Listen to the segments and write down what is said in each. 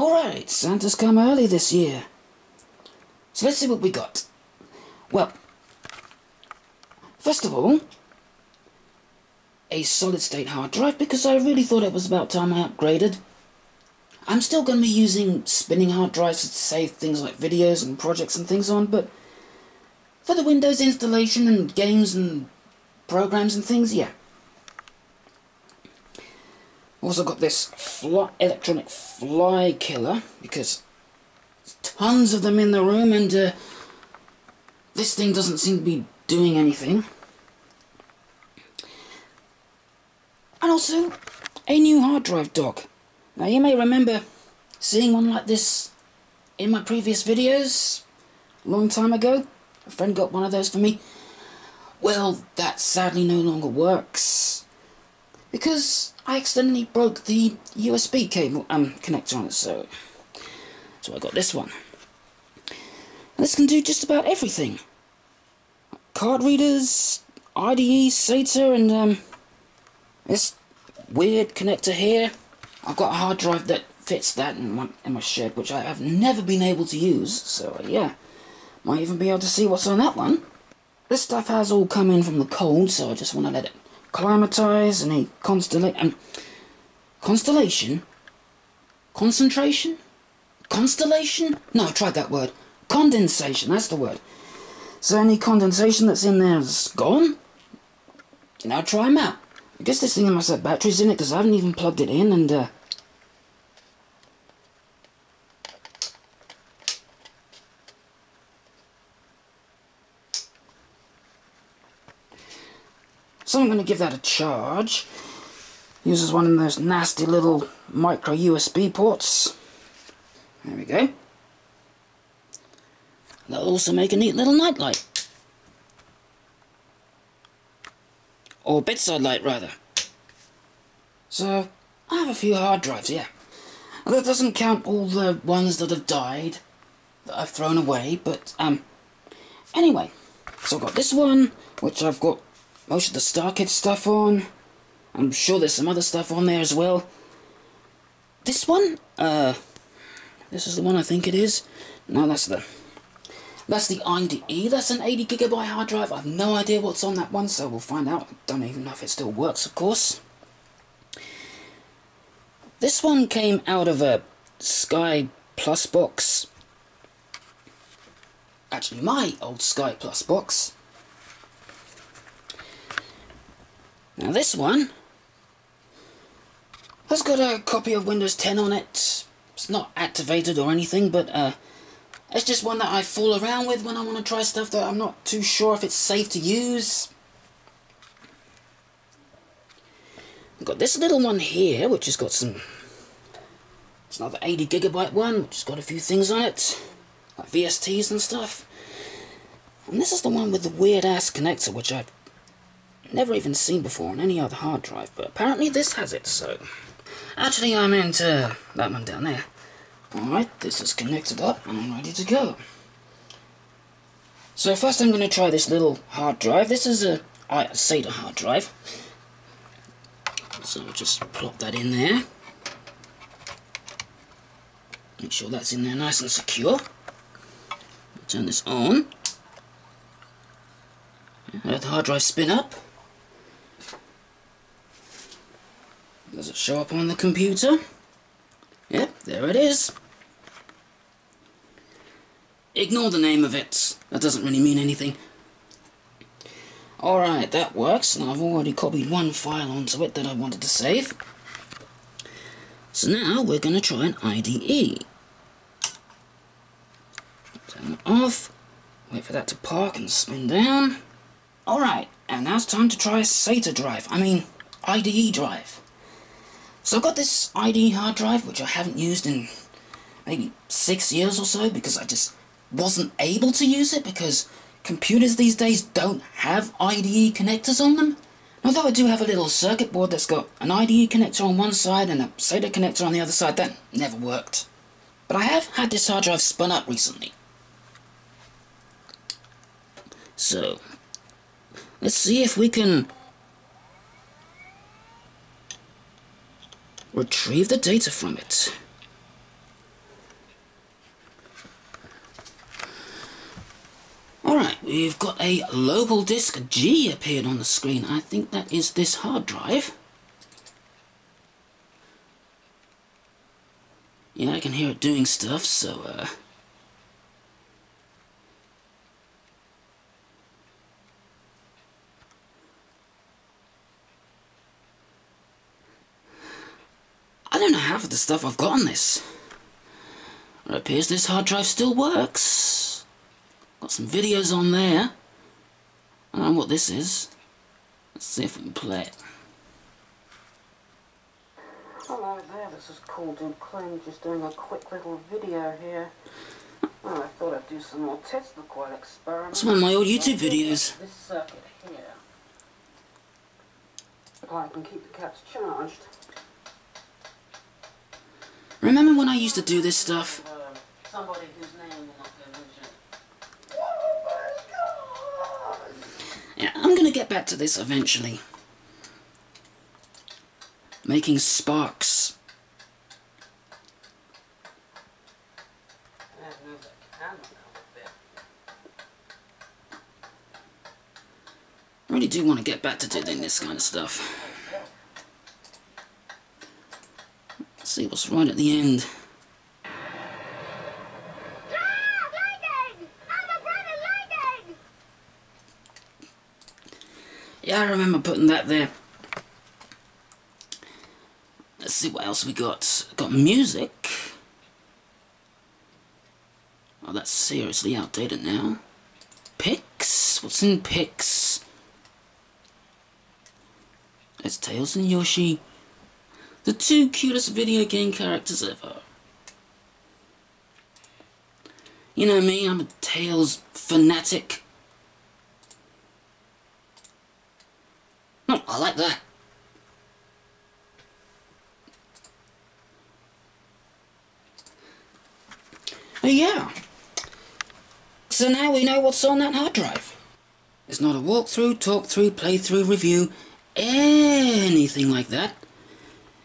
Alright, Santa's come early this year. So let's see what we got. Well, first of all, a solid state hard drive because I really thought it was about time I upgraded. I'm still going to be using spinning hard drives to save things like videos and projects and things on, but for the Windows installation and games and programs and things, yeah. Also got this fly, electronic fly killer because tons of them in the room and uh, this thing doesn't seem to be doing anything. And also a new hard drive dock. Now you may remember seeing one like this in my previous videos a long time ago. A friend got one of those for me. Well, that sadly no longer works because I accidentally broke the USB cable um connector on it, so so I got this one. And this can do just about everything. Card readers, IDE, SATA, and um this weird connector here. I've got a hard drive that fits that in my, in my shed, which I have never been able to use, so uh, yeah. Might even be able to see what's on that one. This stuff has all come in from the cold, so I just want to let it climatize and a constellation. Um, constellation? Concentration? Constellation? No, I tried that word. Condensation, that's the word. So any condensation that's in there is gone? Now try them out. I guess this thing must have batteries in it because I haven't even plugged it in and uh, So I'm going to give that a charge. Uses one of those nasty little micro USB ports. There we go. That'll also make a neat little nightlight. Or bedside light, rather. So, I have a few hard drives, yeah. that doesn't count all the ones that have died, that I've thrown away, but, um, anyway. So I've got this one, which I've got most of the StarKid stuff on. I'm sure there's some other stuff on there as well. This one, uh, this is the one I think it is. No, that's the, that's the IDE. That's an 80 gigabyte hard drive. I have no idea what's on that one, so we'll find out. Don't even know if it still works, of course. This one came out of a Sky Plus box. Actually, my old Sky Plus box. Now this one has got a copy of Windows 10 on it. It's not activated or anything, but uh, it's just one that I fool around with when I want to try stuff that I'm not too sure if it's safe to use. I've got this little one here, which has got some... It's another 80 gigabyte one, which has got a few things on it, like VSTs and stuff. And this is the one with the weird ass connector, which I've Never even seen before on any other hard drive, but apparently this has it, so... Actually, I meant uh, that one down there. Alright, this is connected up and I'm ready to go. So first I'm going to try this little hard drive. This is a, a SATA hard drive. So I'll just plop that in there. Make sure that's in there nice and secure. Turn this on. Let the hard drive spin up. Does it show up on the computer? Yep, there it is. Ignore the name of it. That doesn't really mean anything. Alright, that works, and I've already copied one file onto it that I wanted to save. So now we're going to try an IDE. Turn it off, wait for that to park and spin down. Alright, and now it's time to try a SATA drive, I mean IDE drive. So I've got this IDE hard drive, which I haven't used in maybe six years or so, because I just wasn't able to use it, because computers these days don't have IDE connectors on them. Although I do have a little circuit board that's got an IDE connector on one side and a SATA connector on the other side, that never worked. But I have had this hard drive spun up recently. So, let's see if we can Retrieve the data from it. Alright, we've got a local disk G appeared on the screen. I think that is this hard drive. Yeah, I can hear it doing stuff, so uh, don't know half of the stuff I've got on this. It appears this hard drive still works. Got some videos on there. I don't know what this is. Let's see if we can play it. Hello there, this is Cool Dude Clem, just doing a quick little video here. Well, I thought I'd do some more tests, not quite experiment. It's one of my old YouTube videos. This circuit here. I can keep the caps charged. Remember when I used to do this stuff? Yeah, I'm gonna get back to this eventually. Making sparks. I really do want to get back to doing this kind of stuff. See what's right at the end. Yeah, I remember putting that there. Let's see what else we got. Got music. Oh, that's seriously outdated now. Pics? What's in pics? It's Tails and Yoshi. The two cutest video game characters ever. You know me, I'm a Tails fanatic. No, I like that. Oh yeah. So now we know what's on that hard drive. It's not a walkthrough, talk-through, playthrough, review, anything like that.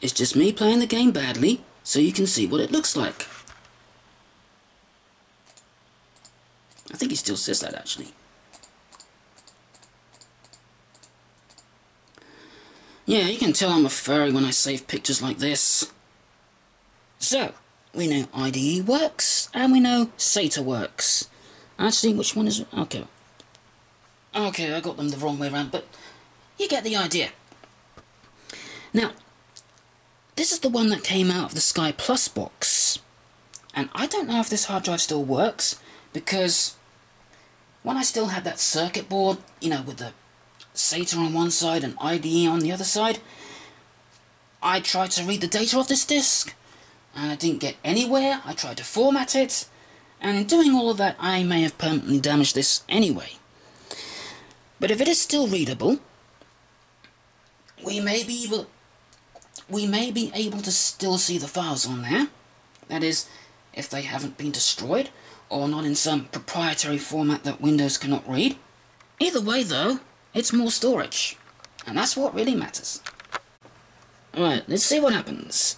It's just me playing the game badly, so you can see what it looks like. I think he still says that, actually. Yeah, you can tell I'm a furry when I save pictures like this. So, we know IDE works, and we know SATA works. Actually, which one is... Okay. Okay, I got them the wrong way around, but you get the idea. Now, this is the one that came out of the Sky Plus box. And I don't know if this hard drive still works, because when I still had that circuit board, you know, with the SATA on one side and IDE on the other side, I tried to read the data off this disk, and I didn't get anywhere. I tried to format it, and in doing all of that, I may have permanently damaged this anyway. But if it is still readable, we may be able, we may be able to still see the files on there. That is, if they haven't been destroyed, or not in some proprietary format that Windows cannot read. Either way though, it's more storage, and that's what really matters. Alright, let's see what happens.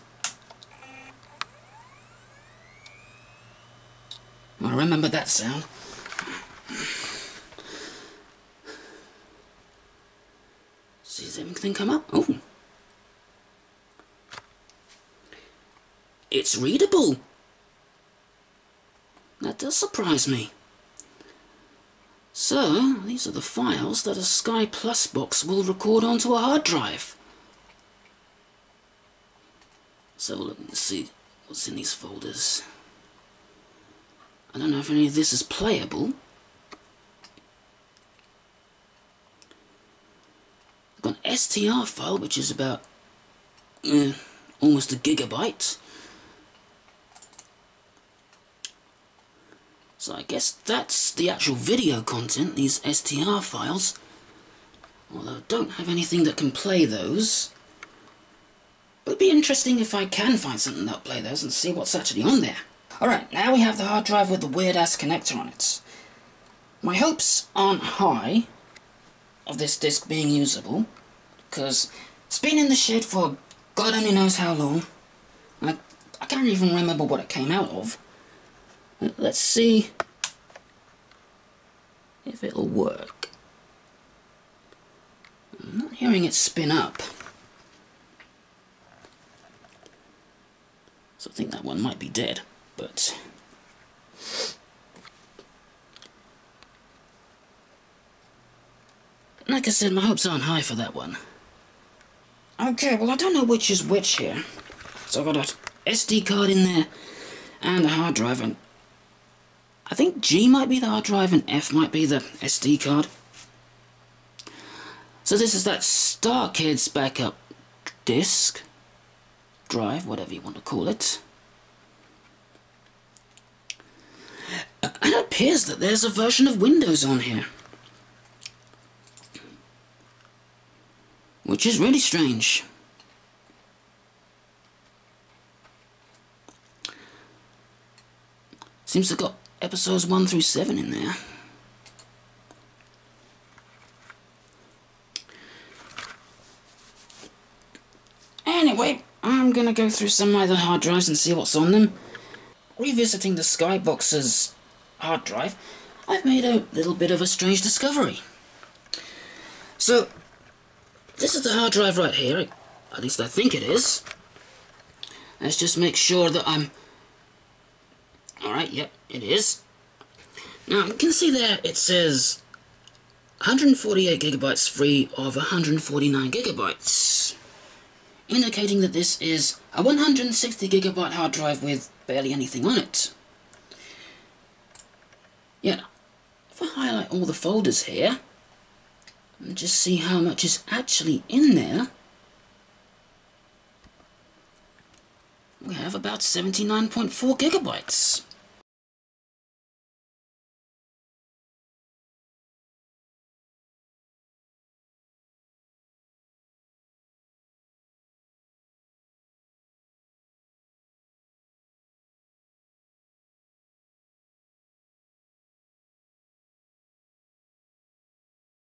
I remember that sound. See, does anything come up? Oh. It's readable. That does surprise me. So, these are the files that a Sky Plus box will record onto a hard drive. So look and see what's in these folders. I don't know if any of this is playable. I've got an STR file which is about uh, almost a gigabyte. So I guess that's the actual video content, these STR files. Although I don't have anything that can play those. But it'd be interesting if I can find something that'll play those and see what's actually on there. Alright, now we have the hard drive with the weird ass connector on it. My hopes aren't high of this disk being usable, because it's been in the shed for God only knows how long. I, I can't even remember what it came out of. Let's see. if it'll work. I'm not hearing it spin up. So I think that one might be dead, but... Like I said, my hopes aren't high for that one. Okay, well I don't know which is which here. So I've got a SD card in there and a hard drive and I think G might be the hard drive and F might be the SD card. So this is that Star Kids backup disk, drive, whatever you want to call it. And it appears that there's a version of Windows on here. Which is really strange. Seems to have got episodes 1 through 7 in there. Anyway, I'm gonna go through some of the hard drives and see what's on them. Revisiting the Skybox's hard drive, I've made a little bit of a strange discovery. So, this is the hard drive right here, at least I think it is. Let's just make sure that I'm... Alright, yep, it is. Now, you can see there it says 148 gigabytes free of 149 gigabytes, indicating that this is a 160 gigabyte hard drive with barely anything on it. Yeah, if I highlight all the folders here, and just see how much is actually in there, we have about 79.4 gigabytes.